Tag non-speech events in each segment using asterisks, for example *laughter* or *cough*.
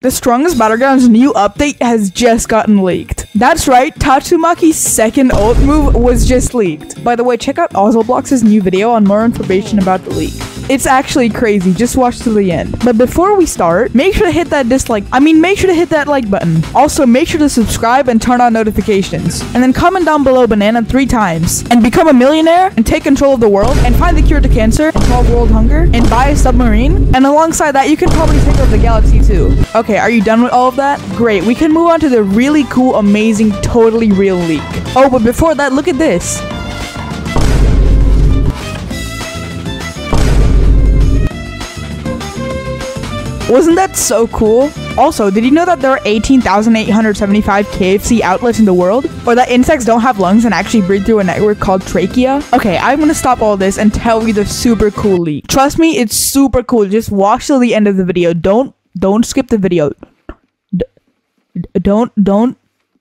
The Strongest Battlegrounds new update has just gotten leaked. That's right, Tatsumaki's second ult move was just leaked. By the way, check out Ozzelblox' new video on more information about the leak. It's actually crazy, just watch to the end. But before we start, make sure to hit that dislike, I mean make sure to hit that like button. Also, make sure to subscribe and turn on notifications. And then comment down below banana three times. And become a millionaire, and take control of the world, and find the cure to cancer, and solve world hunger, and buy a submarine. And alongside that, you can probably take over the galaxy too. Okay, are you done with all of that? Great, we can move on to the really cool, amazing, totally real leak. Oh, but before that, look at this. Wasn't that so cool? Also, did you know that there are 18,875 KFC outlets in the world? Or that insects don't have lungs and actually breathe through a network called trachea? Okay, I'm gonna stop all this and tell you the super cool leak. Trust me, it's super cool. Just watch till the end of the video. Don't don't skip the video. D- don't don't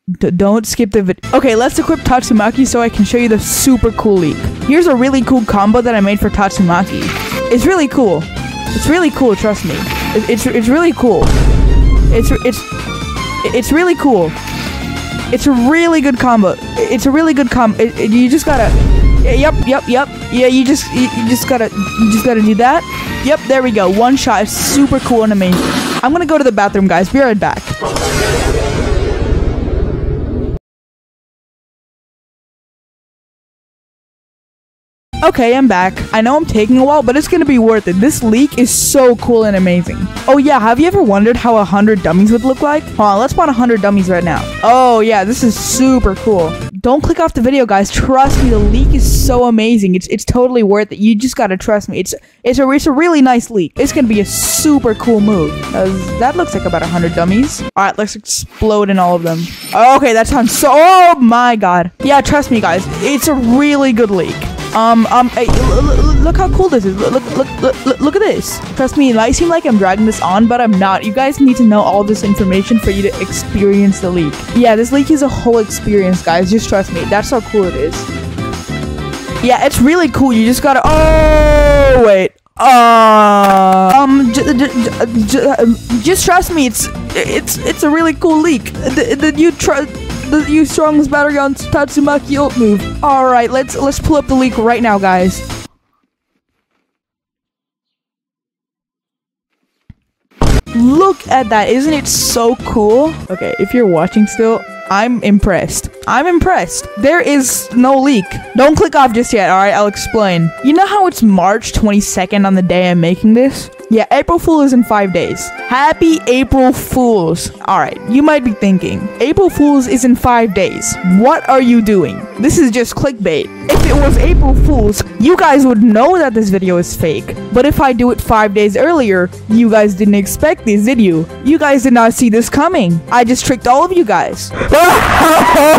D- don't skip the video. Okay, let's equip Tatsumaki so I can show you the super cool leak. Here's a really cool combo that I made for Tatsumaki. It's really cool. It's really cool, trust me. It- it's it's really cool. It's it's it's really cool. It's a really good combo. It's a really good combo. You just gotta. Yep, yep, yep. Yeah, you just you, you just gotta you just gotta do that. Yep, there we go. One shot. Super cool and amazing. I'm gonna go to the bathroom, guys. Be right back. Okay, I'm back. I know I'm taking a while, but it's gonna be worth it. This leak is so cool and amazing. Oh yeah, have you ever wondered how a hundred dummies would look like? Hold on, let's spawn a hundred dummies right now. Oh yeah, this is super cool. Don't click off the video, guys. Trust me, the leak is so amazing. It's it's totally worth it. You just gotta trust me. It's it's a it's a really nice leak. It's gonna be a super cool move. 'Cause that looks like about a hundred dummies. All right, let's explode in all of them. Okay, that sounds so. Oh my god. Yeah, trust me, guys. It's a really good leak. Um, um, hey, look how cool this is. Look, look, look, look, at this. Trust me, it might seem like I'm dragging this on, but I'm not. You guys need to know all this information for you to experience the leak. Yeah, this leak is a whole experience, guys. Just trust me. That's how cool it is. Yeah, it's really cool. You just gotta. Oh wait. Uh, um, just trust me. It's it's it's a really cool leak. The, the new tr- the new strongest battlegrounds Tatsumaki ult move. All right, let's let's pull up the leak right now, guys. Look at that. Isn't it so cool? Okay, if you're watching still, I'm impressed. I'm impressed. There is no leak. Don't click off just yet, alright? I'll explain. You know how it's March 22nd on the day I'm making this? Yeah, April Fool is in five days. Happy April Fools. Alright, you might be thinking, April Fools is in five days. What are you doing? This is just clickbait. If it was April Fools, you guys would know that this video is fake. But if I do it five days earlier, you guys didn't expect this, did you? You guys did not see this coming. I just tricked all of you guys. *laughs* *laughs*